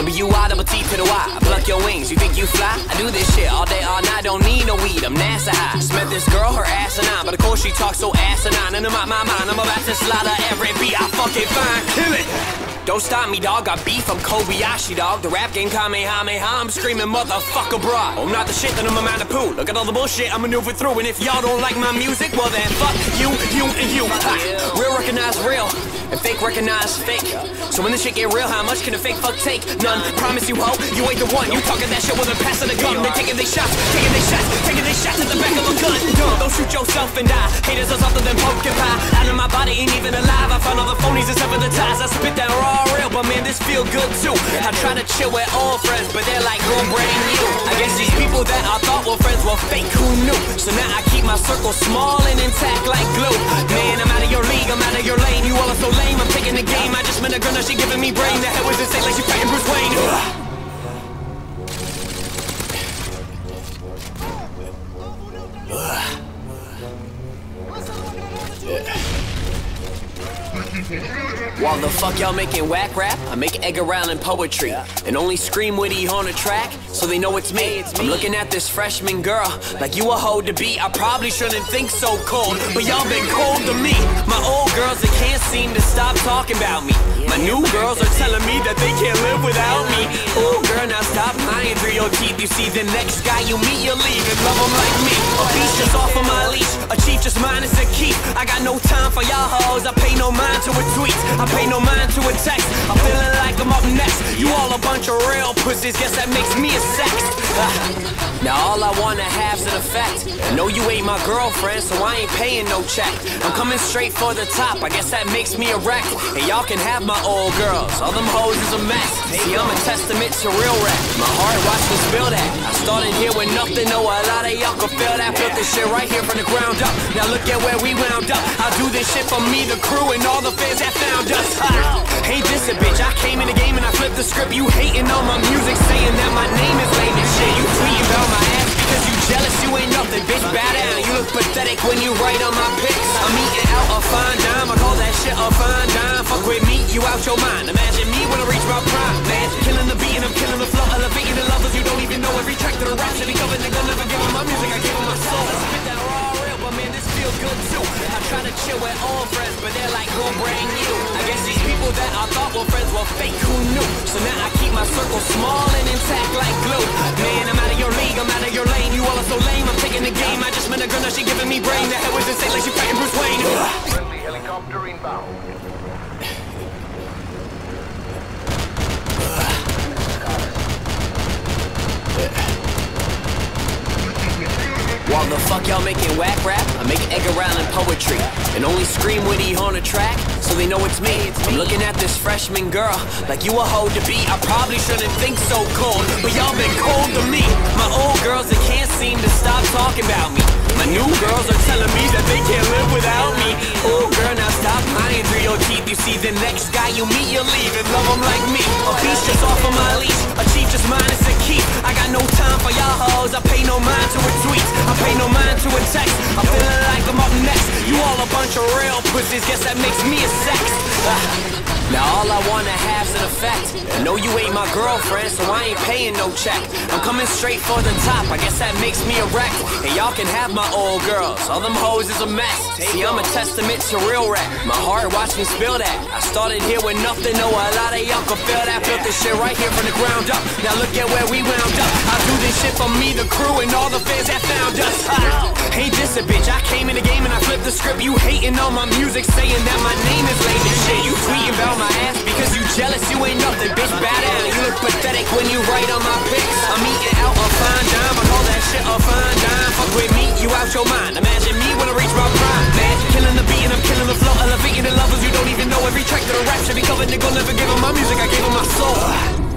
Y, double T to the Y. I pluck your wings, you think you fly? I do this shit all day, all night, don't need no weed, I'm NASA high. Just this girl, her asinine, but of course she talks so asinine. And in my, my mind, I'm about to slaughter every beat I fucking find. Kill it! Don't stop me, dog. Got beef from Kobayashi, dog. The rap game Kamehameha. I'm screaming, motherfucker, bra. I'm not the shit, then I'm a man of poo. Look at all the bullshit I maneuver through. And if y'all don't like my music, well then fuck you, you, and you. Ha. Real recognize real. And fake recognize fake. So when this shit get real, how much can a fake fuck take? None. Promise you, ho, you ain't the one. You talking that shit with a pass of the gun. They taking they shots, taking they shots, taking they shots at the back of a gun. Don't shoot yourself and die. Haters are something than pumpkin pie. Out of my body ain't even alive. I found all the phonies and sever the ties. I spit that raw real, but man, this feel good too. I try to chill with all friends, but they're like, who brand new? I guess these people that I thought were friends were fake, who knew? So now I keep my circle small and intact like glue. Man, I'm out of your league, I'm out of your lane. You all are so lame, I'm taking the game. I just met a girl, now she giving me brain. The hell was this? Like she fighting Bruce Wayne. While the fuck y'all making whack rap, I make Edgar Allan poetry. And only scream witty on a track, so they know it's me. I'm looking at this freshman girl, like you a hoe to be. I probably shouldn't think so cold, but y'all been cold to me. My old girls, they can't seem to stop talking about me. My new girls are telling me that they can't live without me. Ooh, girl, now stop lying through your teeth. You see the next guy you meet, you leave and love him like me. A beast just off of my leash, a chief just mine is a keep. I got no time for y'all hoes, I pay no mind to a tweet. I pay no mind to a text. I'm feeling like I'm up next. You all a bunch of real pussies, guess that makes me a sex. Ah. Now all I wanna have's an effect. I know you ain't my girlfriend, so I ain't paying no check. I'm coming straight for the top, I guess that makes me a wreck. And y'all can have my old girls, all them hoes is a mess. See, I'm a testament to real rap. My heart, watch me spill that. I started here with nothing, know a lot of y'all can feel that. Built this shit right here from the ground up. Now look at where we wound up. I do this shit for me, the crew, and all the fans that found us. Ain't this a bitch? I came in the game and I flipped the script. You hating on my music, when you write on my pics. I'm eating out a fine dime. I call that shit a fine dime. Fuck with me, you out your mind. Imagine me when I reach my prime, man. Killing the beat and I'm killing the flow, elevating the levels. You don't even know every track that I rap be covered. Nigga, never give my music. I While the fuck y'all making whack rap, I make Edgar Allan poetry. And only scream witty on a track, so they know it's me. I'm looking at this freshman girl, like you a hoe to be. I probably shouldn't think so cold, but y'all been cold to me. My old girls, they can't seem to stop talking about me. My new girls are telling me that they can't live without me. Ooh, girl, now stop lying through your teeth. You see the next guy you meet, you leave and love him like me. A beast just off of my leash, a chief just keep. I got no time for y'all hoes, I pay no mind to a tweet. I pay no mind to a text. I'm feeling like I'm up next. You all a bunch of real pussies, guess that makes me a sex. Ah. Now all I wanna have's an effect. Know you ain't my girlfriend, so I ain't paying no check. I'm coming straight for the top, I guess that makes me a wreck. And y'all can have my old girls, all them hoes is a mess. See, I'm a testament to real rap. My heart, watch me spill that. I started here with nothing, know a lot of y'all can feel that. Built this shit right here from the ground up. Now look at where we wound up. I do this shit for me, the crew, and all the fans that found us. Ha! Ain't this a bitch? I came in the game and I flipped the script. You hating on my music, saying that my name is lame shit. You tweeting about my ass because you jealous. You ain't nothing, bitch. Bow. You look pathetic when you write on my pics. I'm eating out a fine dime. I call that shit a fine dime. Fuck with me, you out your mind. Imagine me when I reach my prime, man. Killing the beat and I'm killing the flow, elevating the levels. You don't even know every track that I rap should be covered. Nigga, never give 'em my music. I gave 'em my soul.